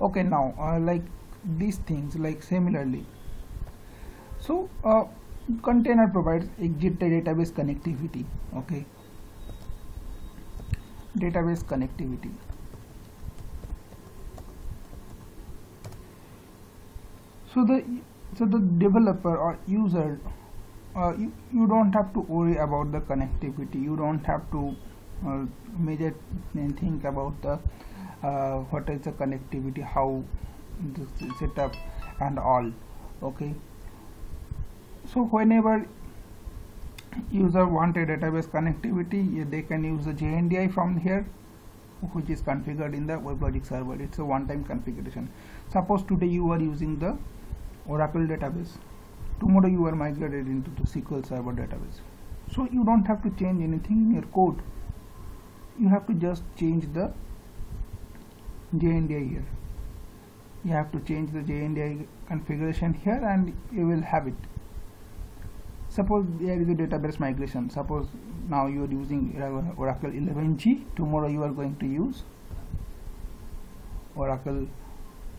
okay now uh, like these things like similarly. So uh, container provides exit database connectivity okay? Database connectivity. So the so the developer or user uh, you, you don't have to worry about the connectivity. You don't have to uh, major think about the uh, what is the connectivity? How the setup and all. Okay. So whenever user want a database connectivity they can use the JNDI from here which is configured in the WebLogic server. It's a one-time configuration. Suppose today you are using the Oracle database. Tomorrow you are migrated into the SQL Server database. So you don't have to change anything in your code. You have to just change the JNDI here. You have to change the JNDI configuration here and you will have it. Suppose there is a database migration. Suppose now you are using Oracle 11g tomorrow you are going to use Oracle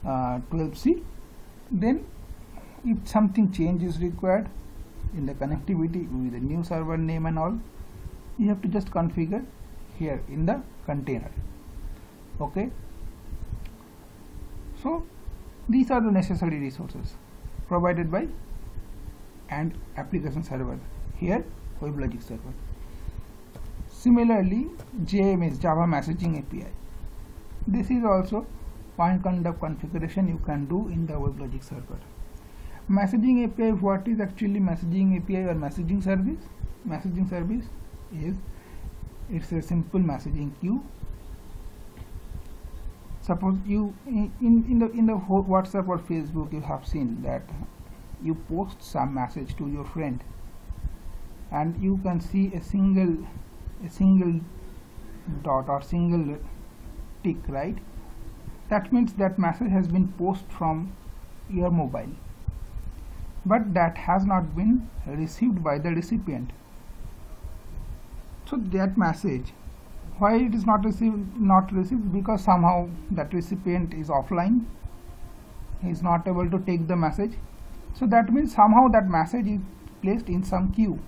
uh, 12c then if something change is required in the connectivity with the new server name and all you have to just configure here in the container. Okay so these are the necessary resources provided by and application server. Here WebLogic server. Similarly JMS Java messaging API this is also one kind of configuration you can do in the WebLogic server. Messaging API what is actually messaging API or messaging service? Messaging service is it's a simple messaging queue suppose you in, in the in the whatsapp or facebook you have seen that you post some message to your friend and you can see a single a single dot or single tick right? That means that message has been posted from your mobile but that has not been received by the recipient. So that message why it is not received not received because somehow that recipient is offline. He is not able to take the message. So that means somehow that message is placed in some queue.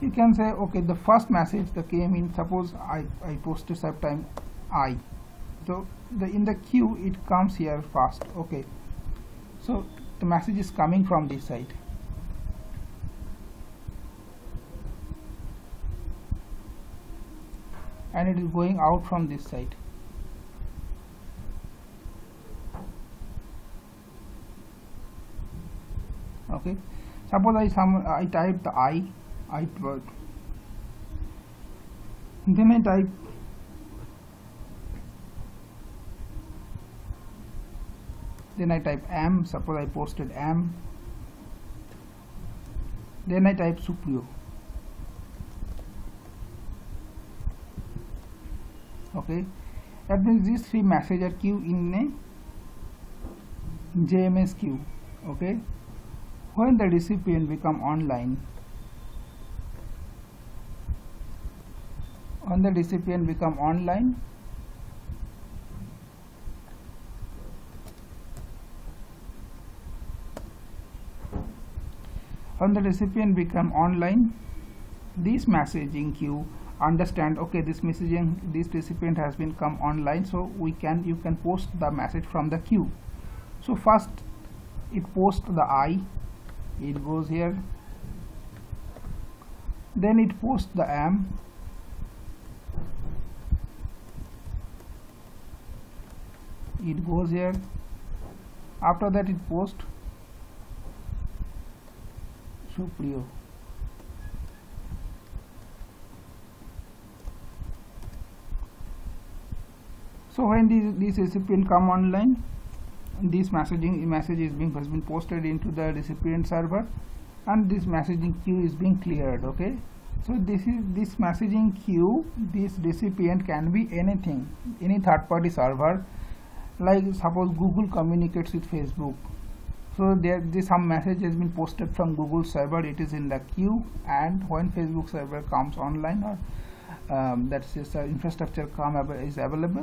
You can say okay the first message that came in suppose I, I posted sometime I. So the in the queue it comes here first. Okay. So the message is coming from this side and it is going out from this side. Okay. Suppose I some I type the I I word. Then I type then I type M. Suppose I posted M. Then I type Supriyo okay means these three messages are queue in a JMS queue okay when the recipient become online when the recipient become online when the recipient become online this messaging queue understand okay this messaging this recipient has been come online so we can you can post the message from the queue. So first it posts the i it goes here. Then it posts the m it goes here. After that it posts. Supriyo so when this, recipient come online this messaging message is being has been posted into the recipient server and this messaging queue is being cleared okay? So this is this messaging queue this recipient can be anything any third-party server. Like suppose google communicates with facebook. So there this some message has been posted from google server it is in the queue and when facebook server comes online or um, that's just uh, infrastructure come is available